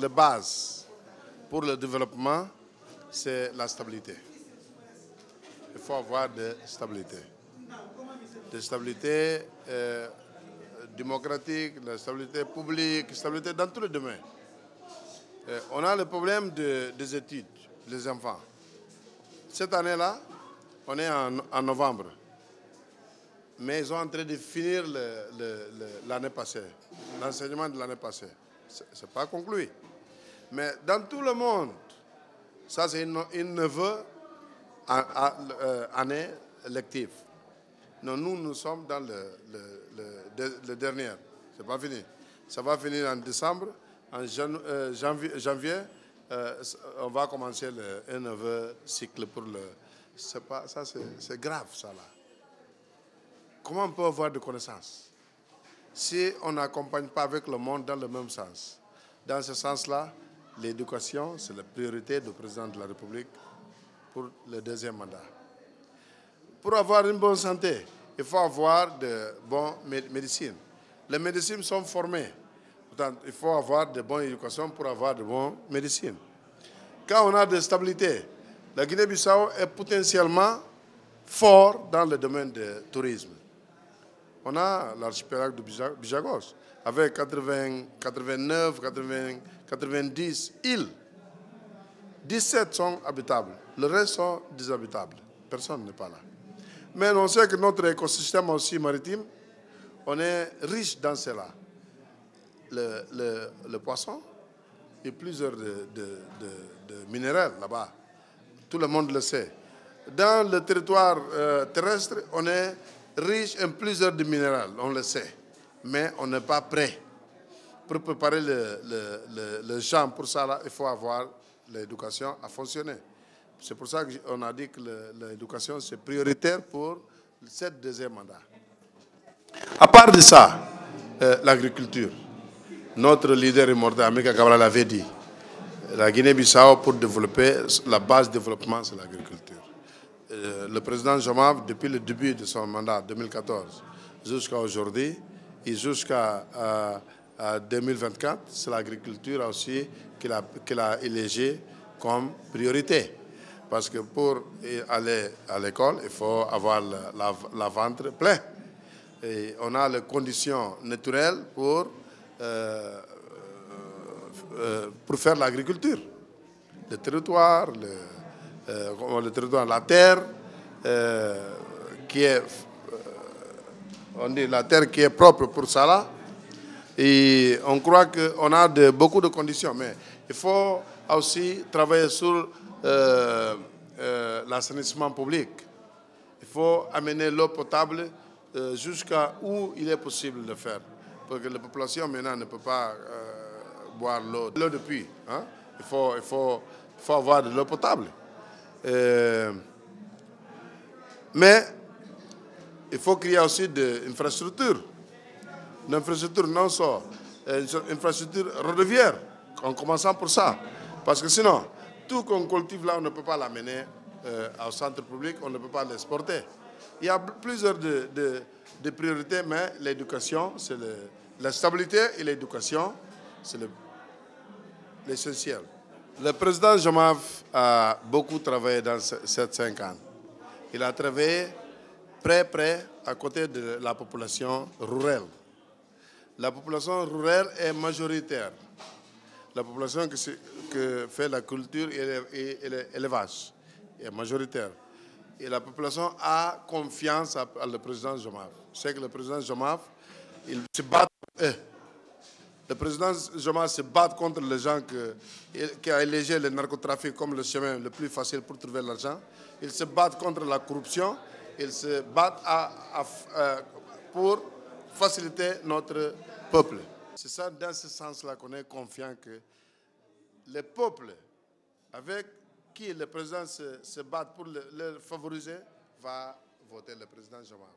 la base pour le développement, c'est la stabilité. Il faut avoir de stabilité. De stabilité euh, démocratique, de stabilité publique, stabilité dans tous les domaines. Euh, on a le problème des études, les enfants. Cette année-là, on est en, novembre. Mais ils sont en train de finir l'année passée, l'enseignement de l'année passée. Ce n'est pas conclu. Mais dans tout le monde, ça c'est une, une neveu euh, année lective. Non, nous, nous sommes dans le, le, le, dernier. Ce n'est pas fini. Ça va finir en décembre. En euh, janvier, janvier euh, on va commencer le, un nouveau cycle pour le. Pas, ça, c'est grave, ça là. Comment on peut avoir de connaissances? Si on n'accompagne pas avec le monde dans le même sens Dans ce sens-là, l'éducation, c'est la priorité du président de la République pour le deuxième mandat. Pour avoir une bonne santé, il faut avoir de bonnes médecines. Les médecines sont formées. il faut avoir de bonnes éducations pour avoir de bonnes médecines. Quand on a de stabilité, la Guinée-Bissau est potentiellement fort dans le domaine du tourisme. On a l'archipel de Bijagos avec 80, 89, 80, 90 îles. 17 sont habitables, le reste sont déshabitables. Personne n'est pas là. Mais on sait que notre écosystème aussi maritime, on est riche dans cela. Le, poisson et plusieurs de, minéraux là-bas. Tout le monde le sait. Dans le territoire euh, terrestre, on est riche en plusieurs de minéraux, on le sait. Mais on n'est pas prêt. Pour préparer le, le, le champ pour ça, il faut avoir l'éducation à fonctionner. C'est pour ça qu'on a dit que l'éducation, c'est prioritaire pour cette deuxième mandat. À part de ça, euh, l'agriculture. Notre leader immortel, Amika Cabral, l'avait dit. La Guinée-Bissau, pour développer, la base de développement, c'est l'agriculture. Euh, le président Jomav, depuis le début de son mandat, 2014, jusqu'à aujourd'hui, et jusqu'à 2024, c'est l'agriculture aussi qu'il a, qu'il a comme priorité. Parce que pour aller à l'école, il faut avoir la, ventre plein. Et on a les conditions naturelles pour, euh, euh, pour faire l'agriculture. Le territoire, le, euh, la terre, qui est, on dit la terre qui est propre pour là. Et on croit qu'on a de, beaucoup de conditions, mais il faut aussi travailler sur euh, euh, l'assainissement public. Il faut amener l'eau potable euh, jusqu'à où il est possible de faire. Parce que la population maintenant ne peut pas boire l'eau l'eau. Hein. Il, faut, il, faut, faut avoir de l'eau potable. Mais il faut qu'il y ait aussi des infrastructures. Une infrastructure non seulement une infrastructure rodoviaire, en commençant pour ça. Parce que sinon, tout qu'on cultive là, on ne peut pas l'amener euh, au centre public, on ne peut pas l'exporter. Il y a plusieurs de, de, priorités, mais l'éducation, c'est la stabilité et l'éducation, c'est l'essentiel. Le, président Jomav a beaucoup travaillé dans ces cinq ans. Il a travaillé près, près, à côté de la population rurale. La population rurale est majoritaire la population qui, fait la culture et l'élevage est majoritaire. Et la population a confiance à, le président Jomaf. C'est que le président Jomaf, il se bat. Eh, le président Jomaf se bat contre les gens qui ont élégé le narcotrafic comme le chemin le plus facile pour trouver l'argent. Il se bat contre la corruption. Il se bat euh, pour faciliter notre peuple. C'est ça, dans ce sens-là, qu'on est confiant que les peuples avec qui le président se, bat pour le, favoriser va voter le président Jean-Marc.